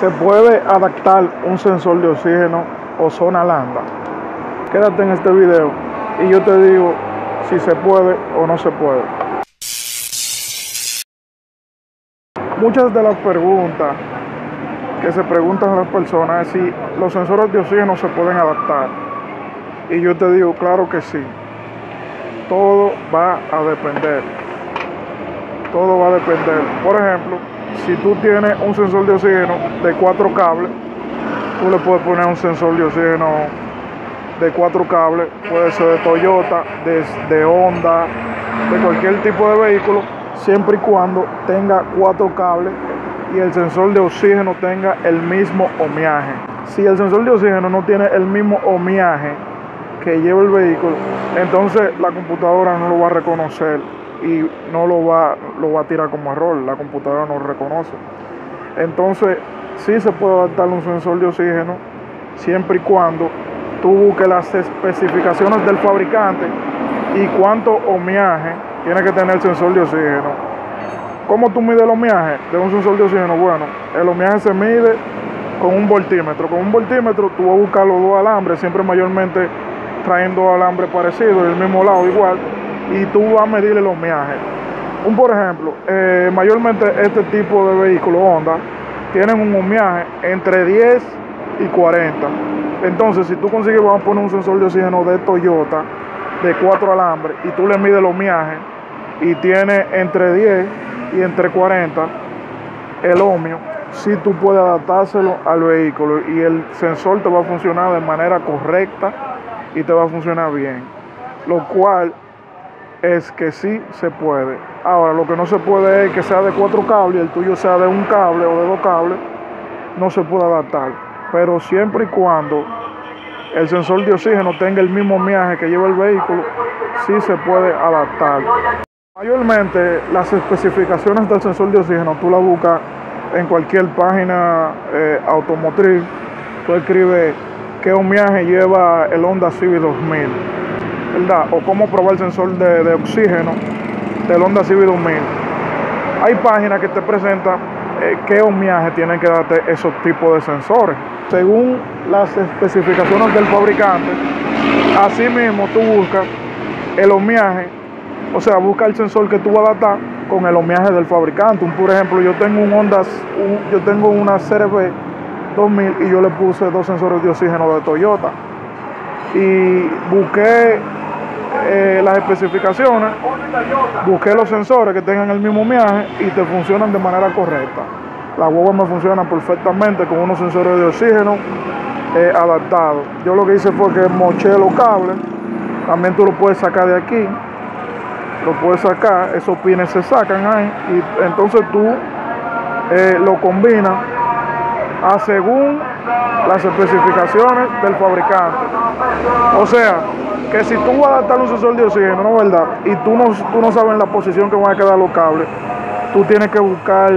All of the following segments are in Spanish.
¿Se puede adaptar un sensor de oxígeno o zona lambda? Quédate en este video y yo te digo si se puede o no se puede. Muchas de las preguntas que se preguntan a las personas es si los sensores de oxígeno se pueden adaptar. Y yo te digo, claro que sí. Todo va a depender. Todo va a depender. Por ejemplo, si tú tienes un sensor de oxígeno de cuatro cables, tú le puedes poner un sensor de oxígeno de cuatro cables, puede ser de Toyota, de, de Honda, de cualquier tipo de vehículo, siempre y cuando tenga cuatro cables y el sensor de oxígeno tenga el mismo ohmiaje. Si el sensor de oxígeno no tiene el mismo ohmiaje que lleva el vehículo, entonces la computadora no lo va a reconocer y no lo va, lo va a tirar como error, la computadora no lo reconoce. Entonces, sí se puede adaptar un sensor de oxígeno siempre y cuando tú busques las especificaciones del fabricante y cuánto ohmiaje tiene que tener el sensor de oxígeno. ¿Cómo tú mides el ohmiaje de un sensor de oxígeno? Bueno, el ohmiaje se mide con un voltímetro. Con un voltímetro tú vas a buscar los dos alambres, siempre mayormente trayendo alambres parecidos, del mismo lado igual y tú vas a medir el ohmiaje. Un por ejemplo, eh, mayormente este tipo de vehículos Honda tienen un ohmiaje entre 10 y 40. Entonces, si tú consigues, vamos a poner un sensor de oxígeno de Toyota de 4 alambres y tú le mides el ohmiaje y tiene entre 10 y entre 40 el ohmio, si tú puedes adaptárselo al vehículo y el sensor te va a funcionar de manera correcta y te va a funcionar bien. Lo cual es que sí se puede. Ahora, lo que no se puede es que sea de cuatro cables el tuyo sea de un cable o de dos cables, no se puede adaptar. Pero siempre y cuando el sensor de oxígeno tenga el mismo viaje que lleva el vehículo, sí se puede adaptar. Mayormente las especificaciones del sensor de oxígeno tú la buscas en cualquier página eh, automotriz. Tú escribes qué viaje lleva el Honda Civic 2000 o cómo probar el sensor de, oxígeno del Honda Civic 2000. Hay páginas que te presentan eh, qué ohmiaje tienen que darte esos tipos de sensores. Según las especificaciones del fabricante, así mismo tú buscas el ohmiaje, o sea, busca el sensor que tú vas a adaptar con el ohmiaje del fabricante. por ejemplo, yo tengo un Honda, yo tengo una CRV 2000 y yo le puse dos sensores de oxígeno de Toyota. Y busqué eh, las especificaciones, busqué los sensores que tengan el mismo viaje y te funcionan de manera correcta. La huevas me funciona perfectamente con unos sensores de oxígeno eh, adaptados. Yo lo que hice fue que moché los cables, también tú lo puedes sacar de aquí, lo puedes sacar, esos pines se sacan ahí y entonces tú eh, lo combinas a según las especificaciones del fabricante. O sea, que si tú vas a adaptar un sensor de oxígeno, ¿no verdad? Y tú no, tú no sabes la posición que van a quedar los cables, tú tienes que buscar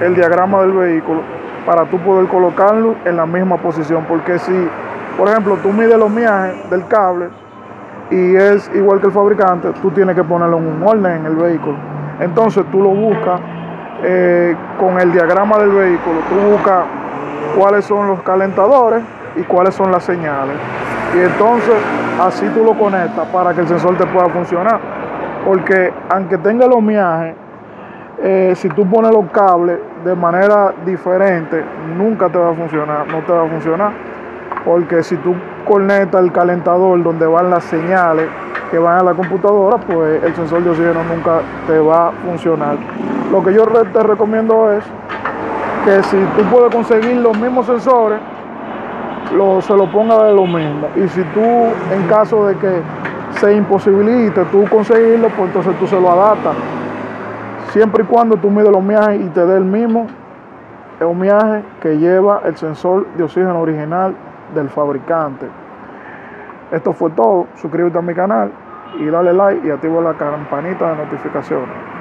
el diagrama del vehículo para tú poder colocarlo en la misma posición. Porque si, por ejemplo, tú mides los miajes del cable y es igual que el fabricante, tú tienes que ponerlo en un orden en el vehículo. Entonces tú lo buscas eh, con el diagrama del vehículo, tú buscas cuáles son los calentadores y cuáles son las señales. Y entonces así tú lo conectas para que el sensor te pueda funcionar. Porque aunque tenga los miajes, eh, si tú pones los cables de manera diferente, nunca te va a funcionar, no te va a funcionar. Porque si tú conectas el calentador donde van las señales que van a la computadora, pues el sensor de oxígeno nunca te va a funcionar. Lo que yo te recomiendo es que si tú puedes conseguir los mismos sensores, lo, se lo ponga de lo mismo. Y si tú, en caso de que se imposibilite tú conseguirlo, pues entonces tú se lo adaptas. Siempre y cuando tú mides los viajes y te dé el mismo viaje que lleva el sensor de oxígeno original del fabricante. Esto fue todo. Suscríbete a mi canal y dale like y activa la campanita de notificaciones.